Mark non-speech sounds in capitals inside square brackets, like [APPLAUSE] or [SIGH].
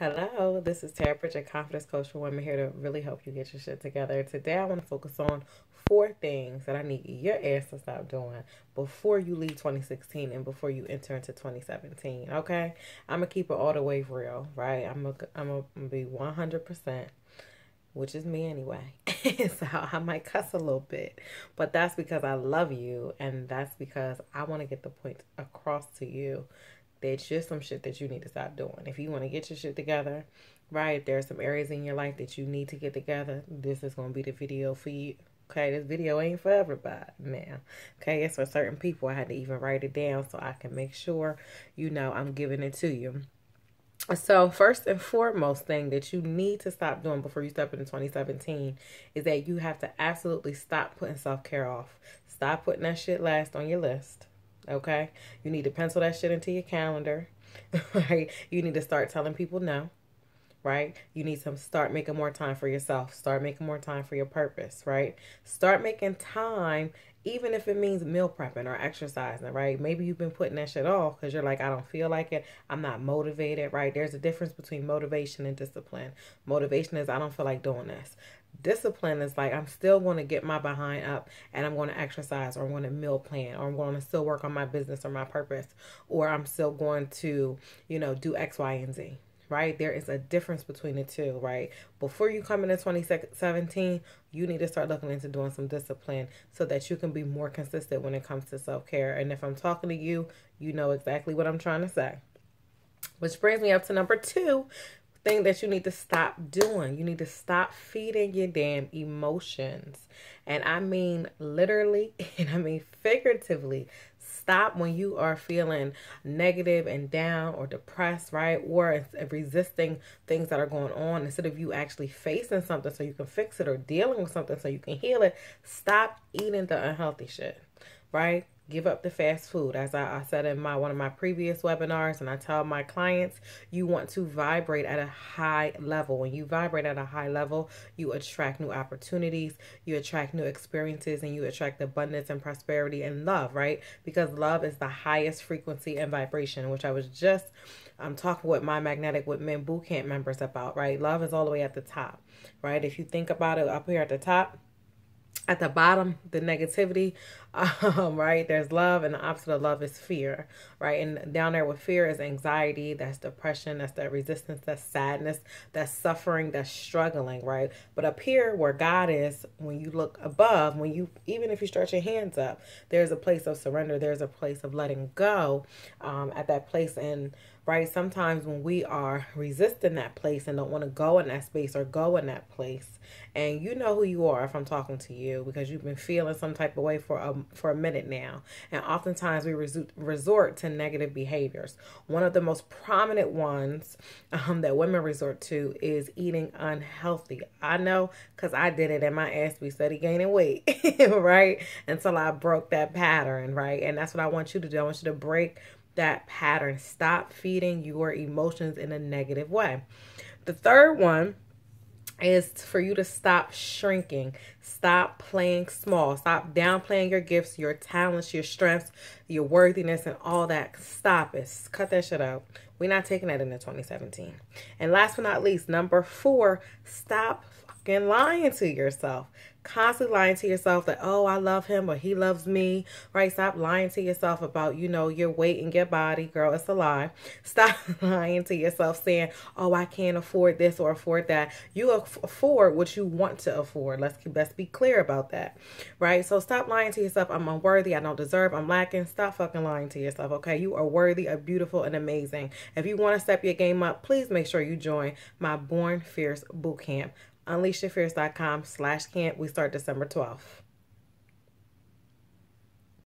Hello, this is Tara Pritchett, Confidence Coach for Women, here to really help you get your shit together. Today, I want to focus on four things that I need your ass to stop doing before you leave 2016 and before you enter into 2017. Okay, I'm gonna keep it all the way real, right? I'm gonna, I'm gonna be 100%, which is me anyway. [LAUGHS] so I might cuss a little bit, but that's because I love you, and that's because I want to get the point across to you that's just some shit that you need to stop doing. If you want to get your shit together, right? If there's some areas in your life that you need to get together, this is going to be the video for you. Okay, this video ain't for everybody now. Okay, it's for certain people. I had to even write it down so I can make sure, you know, I'm giving it to you. So, first and foremost thing that you need to stop doing before you step into 2017 is that you have to absolutely stop putting self care off. Stop putting that shit last on your list. Okay? You need to pencil that shit into your calendar. [LAUGHS] Right? You need to start telling people no. Right? You need to start making more time for yourself. Start making more time for your purpose, right? Start making time even if it means meal prepping or exercising, right? Maybe you've been putting that shit off because you're like, I don't feel like it. I'm not motivated, right? There's a difference between motivation and discipline. Motivation is, I don't feel like doing this. Discipline is like, I'm still going to get my behind up and I'm going to exercise or I'm going to meal plan or I'm going to still work on my business or my purpose or I'm still going to, you know, do X, Y, and Z, right? There is a difference between the two, right? Before you come into 2017, you need to start looking into doing some discipline so that you can be more consistent when it comes to self care. And if I'm talking to you, you know exactly what I'm trying to say. Which brings me up to number two thing that you need to stop doing. You need to stop feeding your damn emotions. And I mean literally, [LAUGHS] and I mean figuratively stop when you are feeling negative and down or depressed, right? Or resisting things that are going on instead of you actually facing something so you can fix it or dealing with something so you can heal it. Stop eating the unhealthy shit, right? Give up the fast food. As I, I, said in my one of my previous webinars and i tell my clients you want to vibrate at a high level. When you vibrate at a high level you attract new opportunities you attract new experiences and you attract abundance and prosperity and love right? Because love is the highest frequency and vibration which i was just i'm um, talking with my magnetic with men boot camp members about right? Love is all the way at the top right? If you think about it up here at the top at the bottom, the negativity, um, right? There's love, and the opposite of love is fear, right? And down there with fear is anxiety, that's depression, that's that resistance, that's sadness, that's suffering, that's struggling, right? But up here, where God is, when you look above, when you, even if you stretch your hands up, there's a place of surrender, there's a place of letting go um, at that place. And right? Sometimes when we are resisting that place and don't want to go in that space or go in that place, and you know who you are if I'm talking to you because you've been feeling some type of way for a for a minute now, and oftentimes we resort to negative behaviors. One of the most prominent ones um, that women resort to is eating unhealthy. I know because I did it, and my ass be steady gaining weight, [LAUGHS] right? Until I broke that pattern, right? And that's what I want you to do. I want you to break that pattern. Stop feeding your emotions in a negative way. The third one is for you to stop shrinking. Stop playing small. Stop downplaying your gifts, your talents, your strengths, your worthiness, and all that. Stop it. Cut that shit out. We're not taking that into 2017. And last but not least, number four, stop fucking lying to yourself constantly lying to yourself that, oh, I love him or he loves me, right? Stop lying to yourself about, you know, your weight and your body. Girl, it's a lie. [LAUGHS] Stop [LAUGHS] lying to yourself saying, oh, I can't afford this or afford that. You afford what you want to afford. Let's, let's be clear about that, right? So stop lying to yourself. I'm unworthy. I don't deserve. I'm lacking. Stop fucking lying to yourself, okay? You are worthy of beautiful and amazing. If you want to step your game up, please make sure you join my Born Fierce Bootcamp unleashyourfierce.com slash camp. We start December 12th.